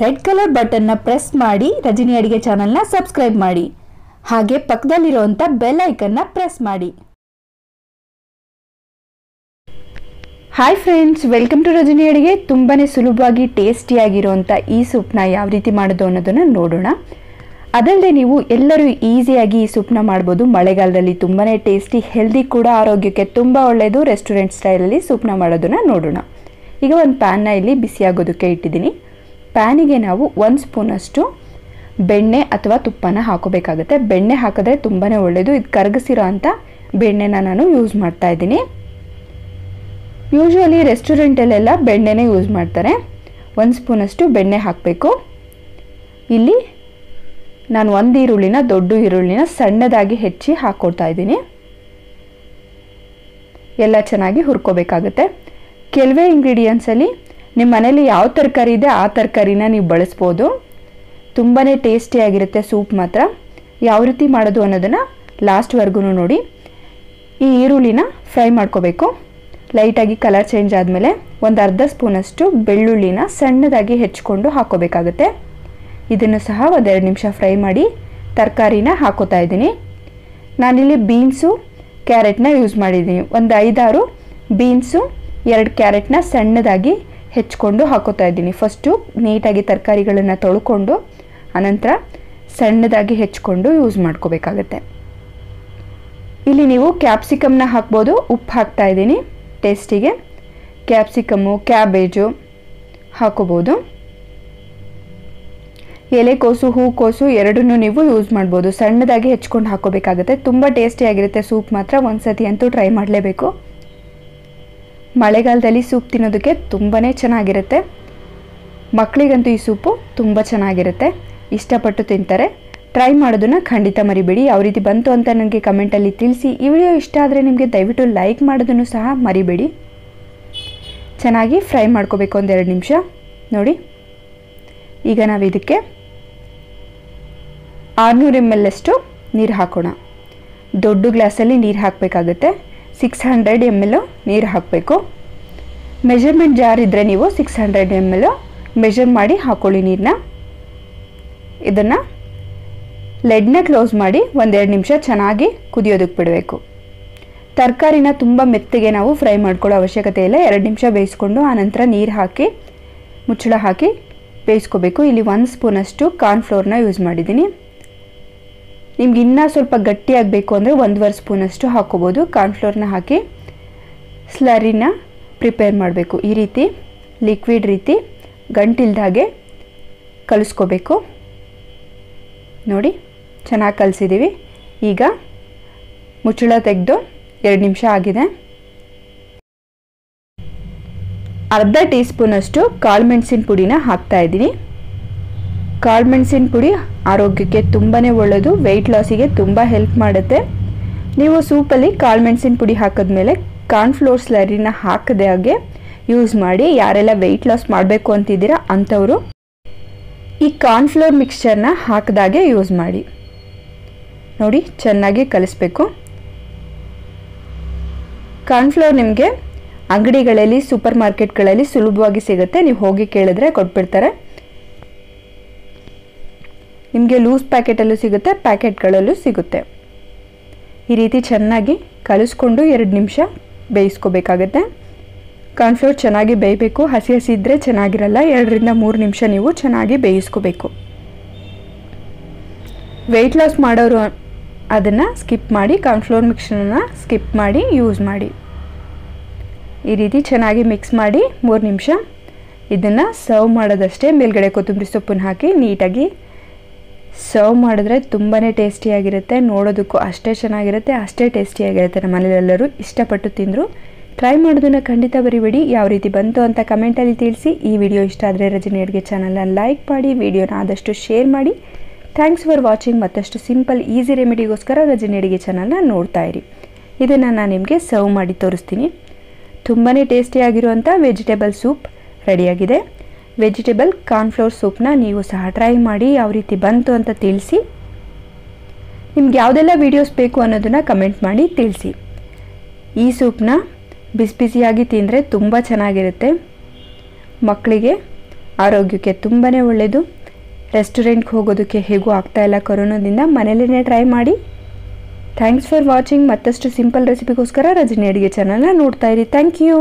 Red colour ಬಟನ್ನ press ಮಾಡಿ ರಜನಿ ಅಡಿಗೆ ಚಾನಲ್ನ ಸಬ್ಸ್ಕ್ರೈಬ್ ಮಾಡಿ. ಹಾಗೆ ಪಕ್ಕದಲ್ಲಿರುವಂಥ ಬೆಲ್ ಐಕನ್ನ ಪ್ರೆಸ್ ಮಾಡಿ. Hi friends welcome to Rajani ಅಡಿಗೆ. ತುಂಬಾ ಸುಲಭವಾಗಿ ಟೇಸ್ಟಿಯಾಗಿರುವಂಥ ಈ ಸೂಪ್ನ ಯಾವ ರೀತಿ ಮಾಡೋದು ಅನ್ನೋದನ್ನು ನೋಡೋಣ. ಅದಲ್ಲದೆ ನೀವು ಎಲ್ಲರೂ ಈಸಿಯಾಗಿ ಈ ಸೂಪ್ನ ಮಾಡ್ಬೋದು. ಮಳೆಗಾಲದಲ್ಲಿ ತುಂಬಾ ಟೇಸ್ಟಿ ಹೆಲ್ದಿ ಕೂಡ ಆರೋಗ್ಯಕ್ಕೆ ತುಂಬ ಒಳ್ಳೆಯದು ರೆಸ್ಟೋರೆಂಟ್ ಸ್ಟೈಲಲ್ಲಿ ಸೂಪ್ನ ಮಾಡೋದನ್ನು ನೋಡೋಣ. ಈಗ ಒಂದು ಪ್ಯಾನ್ನ ಇಲ್ಲಿ ಬಿಸಿಯಾಗೋದಕ್ಕೆ ಇಟ್ಟಿದ್ದೀನಿ. ಪ್ಯಾನಿಗೆ ನಾವು ಒಂದು ಸ್ಪೂನಷ್ಟು ಬೆಣ್ಣೆ ಅಥವಾ ತುಪ್ಪನ ಹಾಕೋಬೇಕಾಗುತ್ತೆ. ಬೆಣ್ಣೆ ಹಾಕಿದ್ರೆ ತುಂಬಾ ಒಳ್ಳೆಯದು ಇದು ಕರಗಿಸಿರೋ ಅಂಥ ಬೆಣ್ಣೆನ ನಾನು ಯೂಸ್ ಮಾಡ್ತಾ ಇದ್ದೀನಿ. ಯೂಶ್ವಲಿ ರೆಸ್ಟೋರೆಂಟಲ್ಲೆಲ್ಲ ಬೆಣ್ಣೆನೇ ಯೂಸ್ ಮಾಡ್ತಾರೆ. ಒಂದು ಸ್ಪೂನಷ್ಟು ಬೆಣ್ಣೆ ಹಾಕಬೇಕು. ಇಲ್ಲಿ ನಾನು ಒಂದು ಈರುಳ್ಳಿನ, ದೊಡ್ಡ ಈರುಳ್ಳಿನ ಸಣ್ಣದಾಗಿ ಹೆಚ್ಚಿ ಹಾಕ್ಕೊಡ್ತಾ ಇದ್ದೀನಿ. ಎಲ್ಲ ಚೆನ್ನಾಗಿ ಹುರ್ಕೋಬೇಕಾಗುತ್ತೆ. ಕೆಲವೇ ಇಂಗ್ರೀಡಿಯೆಂಟ್ಸಲ್ಲಿ ನಿಮ್ಮ ಮನೇಲಿ ಯಾವ ತರಕಾರಿ ಇದೆ, ಆ ತರಕಾರಿನ ನೀವು ಬಳಸ್ಬೋದು. ತುಂಬಾ ಟೇಸ್ಟಿಯಾಗಿರುತ್ತೆ ಸೂಪ್ ಮಾತ್ರ. ಯಾವ ರೀತಿ ಮಾಡೋದು ಅನ್ನೋದನ್ನು ಲಾಸ್ಟ್ವರೆಗೂ ನೋಡಿ. ಈ ಈರುಳ್ಳಿನ ಫ್ರೈ ಮಾಡ್ಕೋಬೇಕು. ಲೈಟಾಗಿ ಕಲರ್ ಚೇಂಜ್ ಆದಮೇಲೆ ಒಂದು ಅರ್ಧ ಸ್ಪೂನಷ್ಟು ಬೆಳ್ಳುಳ್ಳಿನ ಸಣ್ಣದಾಗಿ ಹೆಚ್ಕೊಂಡು ಹಾಕೋಬೇಕಾಗುತ್ತೆ. ಇದನ್ನು ಸಹ ಒಂದೆರಡು ನಿಮಿಷ ಫ್ರೈ ಮಾಡಿ ತರಕಾರಿನ ಹಾಕೋತಾ ಇದ್ದೀನಿ. ನಾನಿಲ್ಲಿ ಬೀನ್ಸು ಕ್ಯಾರೆಟ್ನ ಯೂಸ್ ಮಾಡಿದ್ದೀನಿ. ಒಂದು ಐದಾರು ಬೀನ್ಸು ಎರಡು ಕ್ಯಾರೆಟ್ನ ಸಣ್ಣದಾಗಿ ಹೆಚ್ಕೊಂಡು ಹಾಕೋತಾ ಇದ್ದೀನಿ. ಫಸ್ಟು ನೀಟಾಗಿ ತರಕಾರಿಗಳನ್ನು ತೊಳ್ಕೊಂಡು ಅನಂತರ ಸಣ್ಣದಾಗಿ ಹೆಚ್ಕೊಂಡು ಯೂಸ್ ಮಾಡ್ಕೋಬೇಕಾಗತ್ತೆ. ಇಲ್ಲಿ ನೀವು ಕ್ಯಾಪ್ಸಿಕಮ್ನ ಹಾಕ್ಬೋದು, ಉಪ್ಪು ಹಾಕ್ತಾ ಇದ್ದೀನಿ ಟೇಸ್ಟಿಗೆ ಕ್ಯಾಪ್ಸಿಕಮ್ಮು ಕ್ಯಾಬೇಜು ಹಾಕೋಬೋದು. ಎಲೆಕೋಸು ಹೂಕೋಸು ಎರಡನ್ನೂ ನೀವು ಯೂಸ್ ಮಾಡ್ಬೋದು. ಸಣ್ಣದಾಗಿ ಹೆಚ್ಕೊಂಡು ಹಾಕೋಬೇಕಾಗುತ್ತೆ. ತುಂಬ ಟೇಸ್ಟಿಯಾಗಿರುತ್ತೆ ಸೂಪ್ ಮಾತ್ರ ಒಂದು ಸತಿ ಅಂತೂ ಟ್ರೈ ಮಾಡಲೇಬೇಕು. ಮಳೆಗಾಲದಲ್ಲಿ ಸೂಪ್ ತಿನ್ನೋದಕ್ಕೆ ತುಂಬಾ ಚೆನ್ನಾಗಿರುತ್ತೆ. ಮಕ್ಕಳಿಗಂತೂ ಈ ಸೂಪು ತುಂಬ ಚೆನ್ನಾಗಿರುತ್ತೆ. ಇಷ್ಟಪಟ್ಟು ತಿಂತಾರೆ. ಟ್ರೈ ಮಾಡೋದನ್ನು ಖಂಡಿತ ಮರಿಬೇಡಿ. ಯಾವ ರೀತಿ ಬಂತು ಅಂತ ನನಗೆ ಕಮೆಂಟಲ್ಲಿ ತಿಳಿಸಿ. ಈ ವಿಡಿಯೋ ಇಷ್ಟ ಆದರೆ ನಿಮಗೆ ದಯವಿಟ್ಟು ಲೈಕ್ ಮಾಡೋದನ್ನು ಸಹ ಮರಿಬೇಡಿ. ಚೆನ್ನಾಗಿ ಫ್ರೈ ಮಾಡ್ಕೋಬೇಕು ಒಂದೆರಡು ನಿಮಿಷ. ನೋಡಿ. ಈಗ ನಾವು ಇದಕ್ಕೆ ಆರುನೂರು ಎಂ ಎಲ್ ಅಷ್ಟು ನೀರು ಹಾಕೋಣ. ದೊಡ್ಡ ಗ್ಲಾಸಲ್ಲಿ ನೀರು ಹಾಕಬೇಕಾಗುತ್ತೆ. ಸಿಕ್ಸ್ ಹಂಡ್ರೆಡ್ ಎಂ ಎಲ್ ನೀರು ಹಾಕಬೇಕು. ಮೆಷರ್ಮೆಂಟ್ ಜಾರ್ ಇದ್ದರೆ ನೀವು six hundred M L measure ಮಾಡಿ ಹಾಕೊಳ್ಳಿ ನೀರನ್ನ ಇದನ್ನು ಲೆಡ್ನ ಕ್ಲೋಸ್ ಮಾಡಿ ಒಂದೆರಡು ನಿಮಿಷ ಚೆನ್ನಾಗಿ ಕುದಿಯೋದಕ್ಕೆ ಬಿಡಬೇಕು. ತರಕಾರಿನ ತುಂಬ ಮೆತ್ತಗೆ ನಾವು ಫ್ರೈ ಮಾಡ್ಕೊಳ್ಳೋ ಅವಶ್ಯಕತೆ ಇಲ್ಲ. ಎರಡು ನಿಮಿಷ ಬೇಯಿಸ್ಕೊಂಡು ಆನಂತರ ನೀರು ಹಾಕಿ, ಮುಚ್ಚಳ ಹಾಕಿ ಬೇಯಿಸ್ಕೋಬೇಕು. ಇಲ್ಲಿ ಒಂದು ಸ್ಪೂನಷ್ಟು ಕಾರ್ನ್ಫ್ಲೋರ್ನ ಯೂಸ್ ಮಾಡಿದ್ದೀನಿ. ನಿಮ್ಗೆ ಇನ್ನೂ ಸ್ವಲ್ಪ ಗಟ್ಟಿಯಾಗಬೇಕು ಅಂದರೆ ಒಂದೂವರೆ ಸ್ಪೂನಷ್ಟು ಹಾಕ್ಕೋಬೋದು. ಕಾರ್ನ್ಫ್ಲೋರ್ನ ಹಾಕಿ ಸ್ಲರಿನ ಪ್ರಿಪೇರ್ ಮಾಡಬೇಕು. ಈ ರೀತಿ ಲಿಕ್ವಿಡ್ ರೀತಿ ಗಂಟಿಲ್ದಾಗೆ ಕಲಿಸ್ಕೋಬೇಕು. ನೋಡಿ, ಚೆನ್ನಾಗಿ ಕಲಿಸಿದ್ದೀವಿ ಈಗ ಮುಚ್ಚಳ ತೆಗೆದು ಎರಡು ನಿಮಿಷ ಆಗಿದೆ. ಅರ್ಧ ಟೀ ಸ್ಪೂನಷ್ಟು ಕಾಳು ಮೆಣಸಿನ ಪುಡಿನ ಹಾಕ್ತಾ ಇದ್ದೀನಿ. ಕಾಳು ಮೆಣಸಿನ ಪುಡಿ ಆರೋಗ್ಯಕ್ಕೆ ತುಂಬಾ ಒಳ್ಳೆಯದು ವೆಯ್ಟ್ ಲಾಸಿಗೆ ತುಂಬ ಹೆಲ್ಪ್ ಮಾಡುತ್ತೆ. ನೀವು ಸೂಪಲ್ಲಿ ಕಾಳುಮೆಣಸಿನ ಪುಡಿ ಹಾಕಿದ್ಮೇಲೆ ಕಾರ್ನ್ಫ್ಲೋರ್ ಸ್ಲರಿನ ಹಾಕದೆ ಹಾಗೆ ಯೂಸ್ ಮಾಡಿ ಯಾರೆಲ್ಲ ವೆಯ್ಟ್ ಲಾಸ್ ಮಾಡಬೇಕು ಅಂತಿದ್ದೀರಾ ಅಂಥವರು ಈ ಕಾರ್ನ್ಫ್ಲೋರ್ ಮಿಕ್ಸ್ಚರ್ನ ಹಾಕಿದಾಗೆ ಯೂಸ್ ಮಾಡಿ. ನೋಡಿ ಚೆನ್ನಾಗಿ ಕಲಿಸ್ಬೇಕು. ಕಾರ್ನ್ಫ್ಲೋರ್ ನಿಮಗೆ ಅಂಗಡಿಗಳಲ್ಲಿ ಸೂಪರ್ ಮಾರ್ಕೆಟ್ಗಳಲ್ಲಿ ಸುಲಭವಾಗಿ ಸಿಗುತ್ತೆ. ನೀವು ಹೋಗಿ ಕೇಳಿದ್ರೆ ಕೊಟ್ಬಿಡ್ತಾರೆ. ನಿಮಗೆ ಲೂಸ್ ಪ್ಯಾಕೆಟಲ್ಲೂ ಸಿಗುತ್ತೆ ಪ್ಯಾಕೆಟ್ಗಳಲ್ಲೂ ಸಿಗುತ್ತೆ. ಈ ರೀತಿ ಚೆನ್ನಾಗಿ ಕಲಿಸ್ಕೊಂಡು ಎರಡು ನಿಮಿಷ ಬೇಯಿಸ್ಕೋಬೇಕಾಗತ್ತೆ. ಕಾರ್ನ್ಫ್ಲೋರ್ ಚೆನ್ನಾಗಿ ಬೇಯಬೇಕು, ಹಸಿ ಹಸಿ ಇದ್ದರೆ ಚೆನ್ನಾಗಿರಲ್ಲ, ಎರಡರಿಂದ ಮೂರು ನಿಮಿಷ ನೀವು ಚೆನ್ನಾಗಿ ಬೇಯಿಸ್ಕೋಬೇಕು. ವೆಯ್ಟ್ ಲಾಸ್ ಮಾಡೋರು ಅದನ್ನು ಸ್ಕಿಪ್ ಮಾಡಿ ಕಾರ್ನ್ಫ್ಲೋರ್ ಮಿಕ್ಸ್ಚರನ್ನ ಸ್ಕಿಪ್ ಮಾಡಿ ಯೂಸ್ ಮಾಡಿ. ಈ ರೀತಿ ಚೆನ್ನಾಗಿ ಮಿಕ್ಸ್ ಮಾಡಿ ಮೂರು ನಿಮಿಷ. ಇದನ್ನು ಸರ್ವ್ ಮಾಡೋದಷ್ಟೇ, ಮೇಲ್ಗಡೆ ಕೊತ್ತಂಬರಿ ಸೊಪ್ಪನ್ನು ಹಾಕಿ ನೀಟಾಗಿ ಸರ್ವ್ ಮಾಡಿದ್ರೆ ತುಂಬಾ ಟೇಸ್ಟಿಯಾಗಿರುತ್ತೆ ನೋಡೋದಕ್ಕೂ ಅಷ್ಟೇ ಚೆನ್ನಾಗಿರುತ್ತೆ, ಅಷ್ಟೇ ಟೇಸ್ಟಿಯಾಗಿರುತ್ತೆ ನಮ್ಮ ಮನೆಯಲ್ಲೆಲ್ಲರೂ ಇಷ್ಟಪಟ್ಟು ತಿಂದರು. ಟ್ರೈ ಮಾಡೋದನ್ನು ಖಂಡಿತ ಬರಿಬೇಡಿ. ಯಾವ ರೀತಿ ಬಂತು ಅಂತ ಕಮೆಂಟಲ್ಲಿ ತಿಳಿಸಿ. ಈ ವಿಡಿಯೋ ಇಷ್ಟ ಆದರೆ ರಜನಿ ಅಡುಗೆ ಚಾನಲ್ನ ಲೈಕ್ ಮಾಡಿ ವಿಡಿಯೋನ ಆದಷ್ಟು ಶೇರ್ ಮಾಡಿ. ಥ್ಯಾಂಕ್ಸ್ ಫಾರ್ ವಾಚಿಂಗ್ ಮತ್ತಷ್ಟು ಸಿಂಪಲ್ ಈಸಿ ರೆಮಿಡಿಗೋಸ್ಕರ ರಜನಿ ಅಡುಗೆ ಚಾನಲ್ನ ನೋಡ್ತಾ ಇರಿ. ಇದನ್ನು ನಾನು ನಿಮಗೆ ಸರ್ವ್ ಮಾಡಿ ತೋರಿಸ್ತೀನಿ. ತುಂಬಾ ಟೇಸ್ಟಿಯಾಗಿರುವಂಥ ವೆಜಿಟೇಬಲ್ ಸೂಪ್ ರೆಡಿಯಾಗಿದೆ ವೆಜಿಟೇಬಲ್ ಕಾರ್ನ್ಫ್ಲೋರ್ ಸೂಪ್ನ ನೀವು ಸಹ ಟ್ರೈ ಮಾಡಿ ಯಾವ ರೀತಿ ಬಂತು ಅಂತ ತಿಳಿಸಿ. ನಿಮ್ಗೆ ಯಾವುದೆಲ್ಲ ವೀಡಿಯೋಸ್ ಬೇಕು ಅನ್ನೋದನ್ನು ಕಮೆಂಟ್ ಮಾಡಿ ತಿಳಿಸಿ. ಈ ಸೂಪ್ನ ಬಿಸಿ ಬಿಸಿಯಾಗಿ ತಿಂದರೆ ತುಂಬ ಚೆನ್ನಾಗಿರುತ್ತೆ. ಮಕ್ಕಳಿಗೆ ಆರೋಗ್ಯಕ್ಕೆ ತುಂಬಾ ಒಳ್ಳೆಯದು ರೆಸ್ಟೋರೆಂಟ್ಗೆ ಹೋಗೋದಕ್ಕೆ ಹೇಗೂ ಆಗ್ತಾ ಇಲ್ಲ ಕೊರೋನಾದಿಂದ ಮನೇಲೇ ಟ್ರೈ ಮಾಡಿ. ಥ್ಯಾಂಕ್ಸ್ ಫಾರ್ ವಾಚಿಂಗ್ ಮತ್ತಷ್ಟು ಸಿಂಪಲ್ ರೆಸಿಪಿಗೋಸ್ಕರ ರಜನಿ ಅಡುಗೆ ಚಾನಲ್ನ ನೋಡ್ತಾ ಇರಿ. Thank you